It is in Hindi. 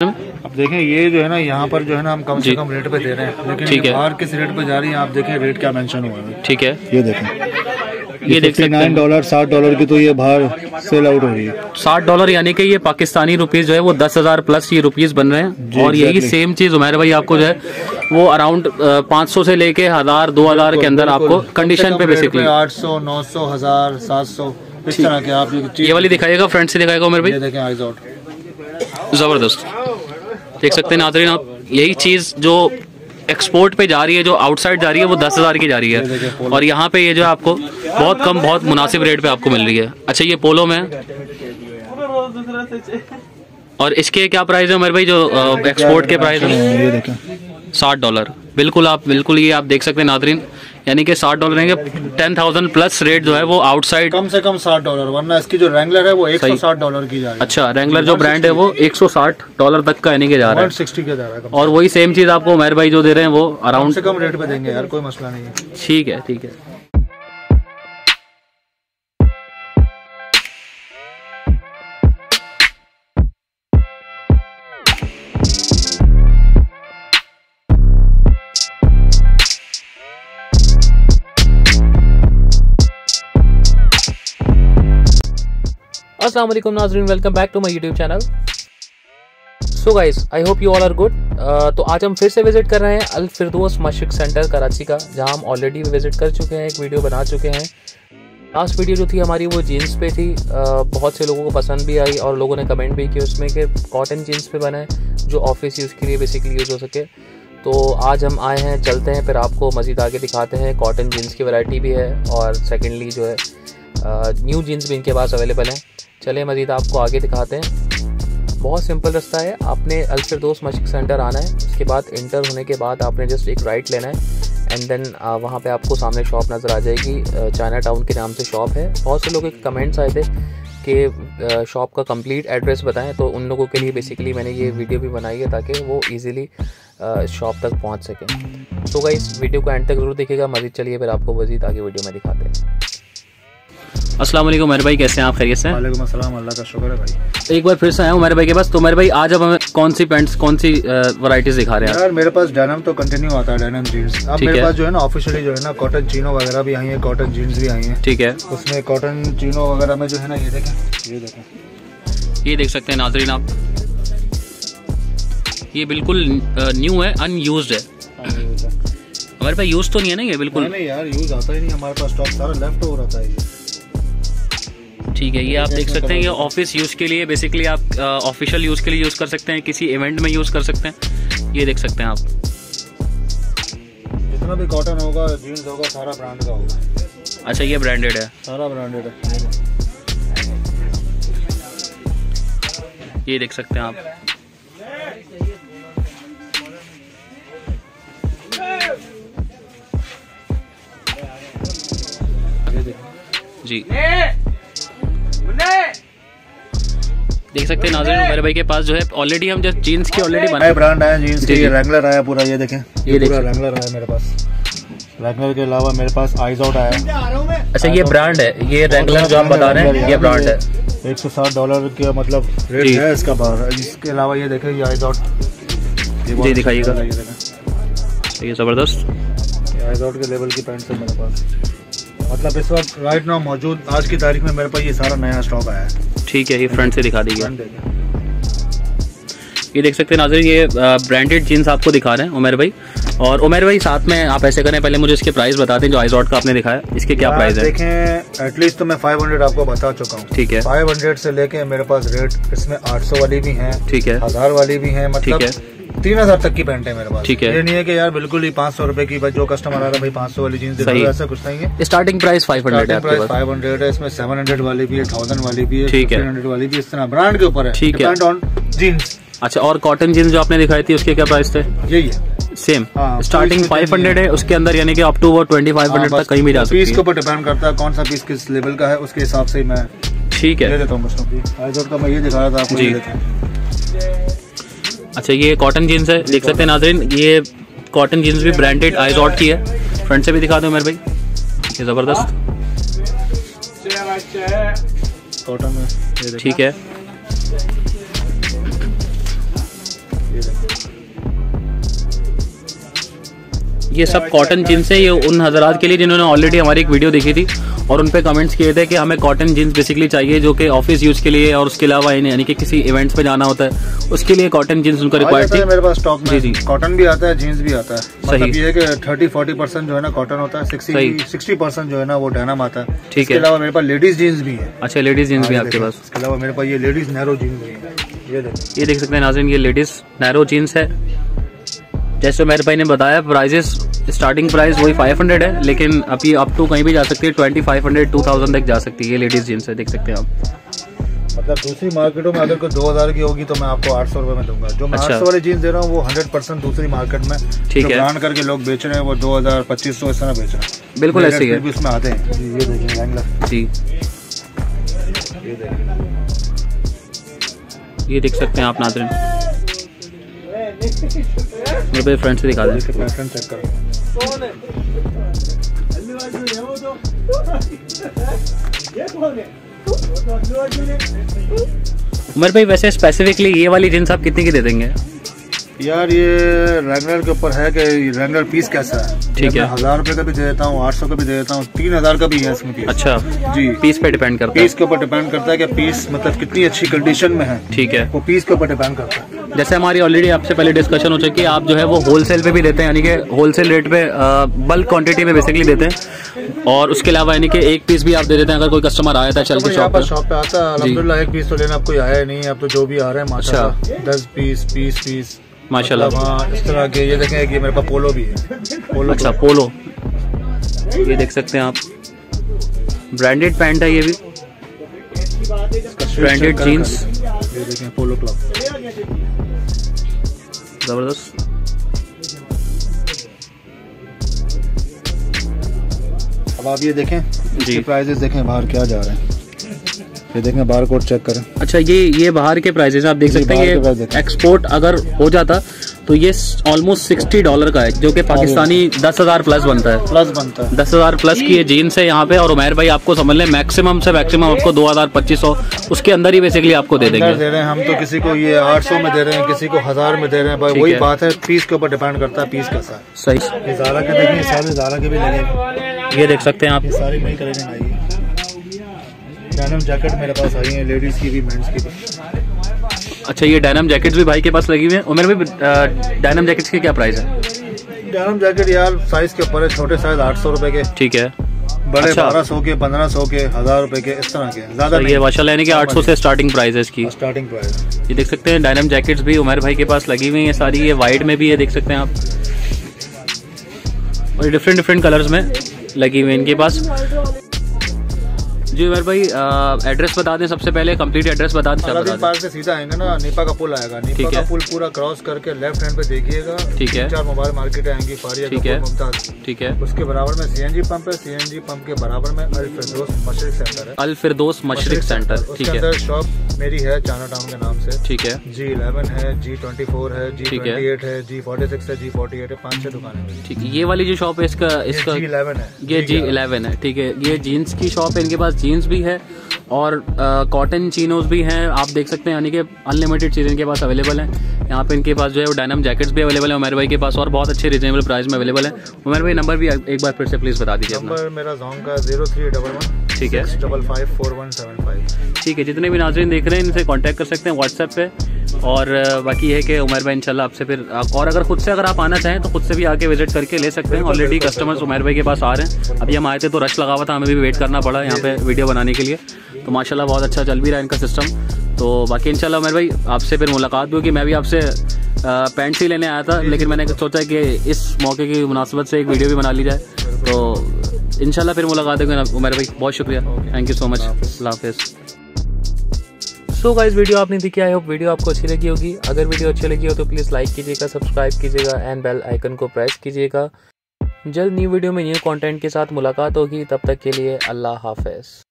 अब देखें ये जो है ना यहाँ पर जो है ना हम कम से कम रेट पे दे रहे हैं। लेकिन ठीक है। बाहर किस रेट पे जा रही है आप देखें रेट क्या मेंशन हुआ है। ठीक है। ये देखें। ये देख सकते नाइन हैं। डॉलर साठ डॉलर की तो ये बाहर सेल आउट हो रही है। साठ डॉलर यानी कि ये पाकिस्तानी रुपीस जो है वो दस हज़ार प्लस ये रुपीस बन रहे हैं। और यही सेम चीज़ उमेर भाई आपको जो है वो अराउंड पाँच सौ से लेके हज़ार दो हज़ार के अंदर आपको कंडीशन पे बेसिकली आठ सौ नौ सौ हज़ार सात सौ इस तरह के आप ये ये वाली दिखाइएगा फ्रंट से दिखाएगा उमेर भाई। देखें आइज़ आउट ज़बरदस्त। देख सकते हैं नाजरीन आप, यही चीज़ जो एक्सपोर्ट पे जा रही है, जो आउटसाइड जा रही है, वो दस हज़ार की जा रही है। और यहाँ पे ये जो है आपको बहुत कम, बहुत मुनासिब रेट पे आपको मिल रही है। अच्छा ये पोलो में। और इसके क्या प्राइस है उमर भाई, जो एक्सपोर्ट के प्राइस है? साठ डॉलर। बिल्कुल आप, बिल्कुल ये आप देख सकते हैं नादरीन यानी कि साठ डॉलर रहेंगे। टेन थाउज़ेंड प्लस रेट जो है वो आउटसाइड कम से कम साठ डॉलर वरना इसकी जो रेंगलर है वो एक सौ साठ डॉलर की जा रही है। अच्छा रेंगलर जो ब्रांड है वो 160 डॉलर तक का यानी कि जा रहा है। सिक्सटी के जा रहा है और वही सेम चीज़ आपको मेहर भाई जो दे रहे हैं वो अराउंड से कम रेट पे देंगे यार कोई मसला नहीं है। ठीक है ठीक है। वालेकुम नाजरीन welcome back to my YouTube channel so guys I hope you all are good तो आज हम फिर से विज़िट कर रहे हैं अल फिरदोस मशरक सेंटर कराची का जहाँ हम ऑलरेडी विज़िट कर चुके हैं एक वीडियो बना चुके हैं। लास्ट वीडियो जो थी हमारी वो जीन्स पे थी। Uh, बहुत से लोगों को पसंद भी आई और लोगों ने कमेंट भी किया उसमें कि कॉटन जीन्स पे बनाए जो ऑफ़िस यूज़ के लिए बेसिकली यूज़ हो सके। तो आज हम आए हैं चलते हैं फिर आपको मज़ीद आगे दिखाते हैं। कॉटन जीन्स की वैरायटी भी है और सेकेंडली जो है न्यू जीन्स भी इनके पास अवेलेबल हैं। चलिए मज़ीद आपको आगे दिखाते हैं। बहुत सिंपल रास्ता है। आपने अलफिरदोस मशक सेंटर आना है। उसके बाद इंटर होने के बाद आपने जस्ट एक राइट लेना है। एंड देन वहाँ पे आपको सामने शॉप नज़र आ जाएगी। चाइना टाउन के नाम से शॉप है। बहुत से लोगों के कमेंट्स आए थे कि शॉप का कंप्लीट एड्रेस बताएँ। तो उन लोगों के लिए बेसिकली मैंने ये वीडियो भी बनाई है ताकि वो इजीली शॉप तक पहुँच सकें। तो गाइस वीडियो को एंड तक ज़रूर देखिएगा। मज़ीद चलिए फिर आपको मज़ीद आगे वीडियो में दिखाते हैं। अस्सलाम वालेकुम मेरे भाई कैसे हैं आप? खैरियत से? वालेकुम अस्सलाम अल्लाह का शुक्र है भाई। एक बार फिर से आया हूँ मेरे भाई के पास। तो मेरे भाई आज अब हमें कौन सी पैंट्स कौन सी वैरायटीज दिखा रहे हैं? यार मेरे पास डेनिम तो कंटिन्यू आता है डेनिम जीन्स अब मेरे पास जो है ना ऑफिशियली जो है ना कॉटन चीनो वगैरह भी आई है कॉटन जीन्स भी आई हैं। ठीक है। उसमें कॉटन चीनो वगैरह में जो है ना ये देखें ये देखें। ये देख सकते हैं नाजरीन आप। ये बिल्कुल न्यू है अनयूज्ड है। हमारे पास यूज़ तो नहीं है ना ये बिल्कुल। नहीं यार यूज़ आता ही नहीं हमारे पास। स्टॉक सारा लेफ़्ट ओवर आता है ये। ठीक है ये आप देख सकते हैं ये ऑफ़िस यूज़ के लिए बेसिकली आप ऑफिशियल यूज़ के लिए यूज़ कर सकते हैं किसी इवेंट में यूज़ कर सकते हैं ये देख सकते हैं आप। जितना भी कॉटन होगा जीन्स होगा सारा ब्रांड का होगा। अच्छा ये ब्रांडेड है। सारा ब्रांडेड है। ये देख सकते हैं आप। ये देखें। जी। देख सकते हैं नाजरीन मेरे भाई के पास जो है ऑलरेडी हम जस्ट जीन्स की ऑलरेडी बना नए ब्रांड आए जीन्स के जी, रेंगलर आया पूरा ये देखें। ये पूरा रेंगलर आया मेरे पास। रेंगलर के अलावा मेरे पास आइज़ आउट आया। अच्छा ये ब्रांड है ये रेगुलर जो हम बता रहे हैं ये ब्रांड है। एक सौ साठ डॉलर का मतलब रेट है इसका बाहर इसके अलावा ये देखें ये आइज़ आउट जी, दिखाइएगा। ये देखें। ये ज़बरदस्त। आइज़ आउट के लेवल की पैंट्स है मेरे पास। मतलब इस वक्त राइट नाउ मौजूद आज की तारीख में मेरे पास ये सारा नया स्टॉक आया है। ठीक है ये फ्रंट से दिखा दीजिए। ये देख सकते हैं नाजर ये ब्रांडेड जीन्स आपको दिखा रहे हैं उमेर भाई। और उमेर भाई साथ में आप ऐसे करें पहले मुझे इसके प्राइस बता दें जो आइजॉट का आपने दिखाया इसके क्या प्राइस है? देखें एटलीस्ट तो मैं 500 आपको बता चुका हूँ। ठीक है। 500 से लेके मेरे पास रेट इसमें 800 वाली भी हैं ठीक है। हज़ार वाली भी हैं मतलब ठीक तीन हज़ार तक की पैंट है मेरे पास। ठीक है। ये नहीं है कि यार बिल्कुल ही पाँच सौ रुपए की जो कस्टमर आ रहा है भाई पाँच सौ वाली जीन्स। ऐसा कुछ नहीं है। स्टार्टिंग प्राइस फाइव हंड्रेड है प्राइस फाइव हंड्रेड है इसमें सेवन हंड्रेड वाली भी है थाउज़ेंड वाली भी है ठीक है। हंड्रेड वाली भी इस तरह ब्रांड के ऊपर है। ठीक है। ऑन जीन्स अच्छा और कॉटन जीन्स जो आपने दिखाई थी उसके क्या प्राइस थे? यही है। सेम स्टार्टिंग फाइव हंड्रेड है। उसके अंदर यानी कि अप टू वो ट्वेंटी फाइव हंड्रेड तक कहीं भी जा सकती पीस के है। ऊपर डिपेंड करता है कौन सा पीस किस लेवल का है उसके हिसाब से मैं ठीक दे है देता हूँ मैं ये दिखा रहा था आपको। अच्छा ये कॉटन जीन्स है देख सकते हैं नाजरीन ये कॉटन जीन्स भी ब्रांडेड आइजॉट की है। फ्रंट से भी दिखा दो मेरे भाई। ये ज़बरदस्त। कॉटन में ठीक है। ये ये सब कॉटन जीन्स है ये उन हजरात के लिए जिन्होंने ऑलरेडी हमारी एक वीडियो देखी थी। और उन पे कमेंट्स किए थे कि हमें कॉटन जीन्स बेसिकली चाहिए जो कि ऑफ़िस यूज़ के लिए और उसके अलावा यानी यानी कि किसी इवेंट्स पे जाना होता है उसके लिए कॉटन जीन्स उनका रिक्वायर्ड है थी। मेरे पास स्टॉक जी, जी। कॉटन भी आता है जीन्स भी आता है। सही। मतलब ये है कि थर्टी फोर्टी परसेंट जो है ना कॉटन होता है सिक्सटी परसेंट जो है ना वो डेनम आता है। ठीक है। अलावा मेरे पास लेडीज़ जीन्स भी है। अच्छा लेडीज़ जीन्स भी हाँ, आपके पास। इसके अलावा मेरे पास ये लेडीज़ नैरो जीन्स भी है। ये देख। सकते हैं नाजिन ये लेडीज़ नैरो जीन्स है। जैसे मेरे भाई ने बताया प्राइजेस स्टार्टिंग प्राइस वही 500 है लेकिन अभी अप टू कहीं भी जा सकती है 2500 2000 तक जा सकती है ये लेडीज़ जीन्स है देख सकते हैं आप। मतलब दूसरी मार्केटों में अगर कोई दो हज़ार की होगी तो मैं आपको आठ सौ रुपए में दूँगा। जो मैं अच्छा। वाली जीन्स दे रहा हूँ वो हंड्रेड परसेंट दूसरी मार्केट में ठीक है। ब्रांड करके लोग बेच रहे हैं वो दो हज़ार पच्चीस सौ इस तरह बेच रहे हैं। बिल्कुल ऐसे ही है। भी उसमें आते हैं। ये देखिए Wrangler, जी। ये देखिए ये देख सकते हैं आप नाजरीन। मेरे भाई फ्रेंड से दिखा दें। पैटर्न चेक करो। उमर भाई वैसे स्पेसिफिकली ये वाली जीन्स आप कितने की दे देंगे? यार ये रैंगलर के ऊपर है कि रैंगलर पीस कैसा है? ठीक है। हज़ार रुपए का भी दे देता हूँ आठ सौ का भी दे देता हूँ तीन हज़ार का भी है इसमें पीस अच्छा जी। पीस पे डिपेंड करता है। पीस के ऊपर डिपेंड करता है कि पीस मतलब कितनी अच्छी कंडीशन में है। है ठीक है। वो पीस के ऊपर डिपेंड करता है। जैसे हमारी ऑलरेडी आपसे पहले डिस्कशन हो चुकी है आप जो है वो होलसेल पे भी देते हैं यानी कि होलसेल रेट पे बल्क क्वांटिटी में बेसिकली देते हैं। और उसके अलावा यानी कि एक पीस भी आप दे देते हैं अगर कोई कस्टमर आया था चल के शॉप पर शॉप पे आता है अलहमदुल्ला एक पीस तो लेना कोई आया नहीं अब तो जो भी आ रहे हैं माशाल्लाह दस पीस बीस पीस माशाल्लाह। मतलब हाँ इस तरह के ये देखें कि मेरे पास पोलो भी है। पोलो अच्छा पोलो ये देख सकते हैं आप। ब्रांडेड पैंट है ये भी। ब्रांडेड जीन्स ये देखें पोलो क्लब ज़बरदस्त। अब आप ये देखें जी। इसके प्राइजेस देखें बाहर क्या जा रहे हैं। ये देखें बार कोड चेक करें। अच्छा ये ये बाहर के प्राइजेस आप देख सकते हैं एक्सपोर्ट अगर हो जाता तो ये ऑलमोस्ट सिक्सटी डॉलर का है जो कि पाकिस्तानी दस हज़ार प्लस बनता है। प्लस बनता है। दस हज़ार प्लस की ये जीन्स है यहाँ पे और उमेर भाई आपको समझ लें मैक्सिमम से मैक्सिमम आपको दो हज़ार पच्चीस सौ उसके अंदर ही बेसिकली आपको दे देंगे। दे रहे हैं हम तो किसी को ये 800 में दे रहे हैं किसी को हज़ार में दे रहे हैं वही है। बात है पीस के ऊपर डिपेंड करता है पीस कैसा है। सही। ये जारा के देखें ये सारे जारा के भी लगे ये देख सकते हैं आप। ये सारी नई कलेक्शन आई है। जैकेट मेरे पास आई है लेडीज़ की भी मेंस की भी। अच्छा ये डायनम जैकेट्स भी भाई के पास लगी हुई है? उमेर भाई डायनम जैकेट्स की क्या प्राइस है? डेनिम जैकेट यार साइज़ के ऊपर है छोटे साइज़ आठ सौ रुपए के। ठीक है। बड़े अच्छा। बारह सौ के पंद्रह सौ के हज़ार रुपए के इस तरह के। ज़्यादा तो ये माशाल्लाह यानी कि 800 से स्टार्टिंग प्राइस है इसकी। स्टार्टिंग प्राइस ये देख सकते हैं डायनम जैकेट्स भी उमर भाई के पास लगी हुई है सारी ये वाइट में भी है देख सकते हैं आप। और डिफरेंट डिफरेंट कलर्स में लगी हुई है इनके पास। जी उमर भाई एड्रेस बता दें सबसे पहले कंप्लीट एड्रेस बता दें सब अलादीन पार्क से सीधा आएँगे ना नीपा का पुल आएगा। नीपा ठीक का है। पुल पूरा क्रॉस करके लेफ़्ट हैंड पे देखिएगा। ठीक है। चार मोबाइल मार्केट आएँगी फारिया ठीक है। मुमताज़। ठीक है। उसके बराबर में सीएनजी पंप है सीएनजी पंप के बराबर में अल फिरदौस मशरक सेंटर है। अल फिरदोस मशरिक सेंटर ठीक है। शॉप मेरी है चाइना टाउन के नाम से। ठीक है। जी इलेवन है जी ट्वेंटी फोर है जी ठीक है। एट है जी फोर्टी सिक्स है जी फोर्टी एट है पाँच छह दुकानें हैं। ठीक है। ये वाली जो शॉप है इसका इसका जी इलेवन है। ये जी इलेवन है ठीक है। ये जीन्स की शॉप है इनके पास जीन्स भी है और कॉटन चीनोज भी हैं। आप देख सकते हैं, यानी कि अनलिमिटेड चीज़ इनके पास अवेलेबल है। यहाँ पे इनके पास जो है वो डायनम जैकेट्स भी अवेलेबल है। उमेर भाई के पास और बहुत अच्छे रिजनेबल प्राइस में अवेलेबल है। उमेर भाई नंबर भी एक बार फिर से प्लीज़ बता दीजिए नंबर मेरा जोन का ज़ीरो थ्री डबल वन ठीक है। Double five four one seven five ठीक है जितने भी नाजरीन देख रहे हैं इनसे कॉन्टैक्ट कर सकते हैं व्हाट्सएप पे। और बाकी है कि उमर भाई इंशाल्लाह आपसे फिर और अगर खुद से अगर आप आना चाहें तो खुद से भी आके विज़िट करके ले सकते हैं। ऑलरेडी कस्टमर्स उमर भाई के पास आ रहे हैं। अभी हम आए थे तो रश लगा हुआ था हमें भी वेट करना पड़ा यहाँ पे वीडियो बनाने के लिए। तो माशाल्लाह बहुत अच्छा चल भी रहा है इनका सिस्टम तो बाकी इंशाल्लाह उमर भाई आपसे फिर मुलाकात हुई कि मैं भी आपसे पैंट ही लेने आया था लेकिन मैंने सोचा कि इस मौके की मुनासिबत से एक वीडियो भी बना ली जाए। तो इंशाल्लाह फिर मुलाकात होगी उमर भाई बहुत शुक्रिया। Thank you so much Allah हाफिज़। सो गाइस वीडियो आपने देखी आई होप वीडियो आपको अच्छी लगी होगी। अगर वीडियो अच्छी लगी हो तो प्लीज़ लाइक कीजिएगा सब्सक्राइब कीजिएगा एंड बेल आइकन को प्रेस कीजिएगा। जल्द न्यू वीडियो में न्यू कंटेंट के साथ मुलाकात होगी। तब तक के लिए अल्लाह हाफिज़।